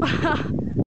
Ha ha ha.